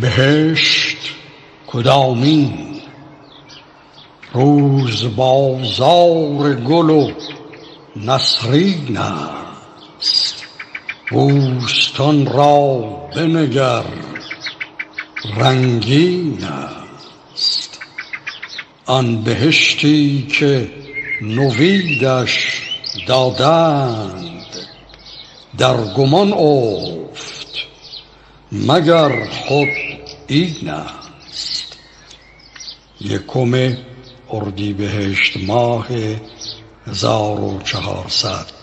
بهشت کدامین؟ روز بازار گل و نسرین است. بوستان را بنگر رنگین است. آن بهشتی که نویدش دادند در گمان افت مگر خود این است یکم اردیبهشت ماه هزار و چهارصد.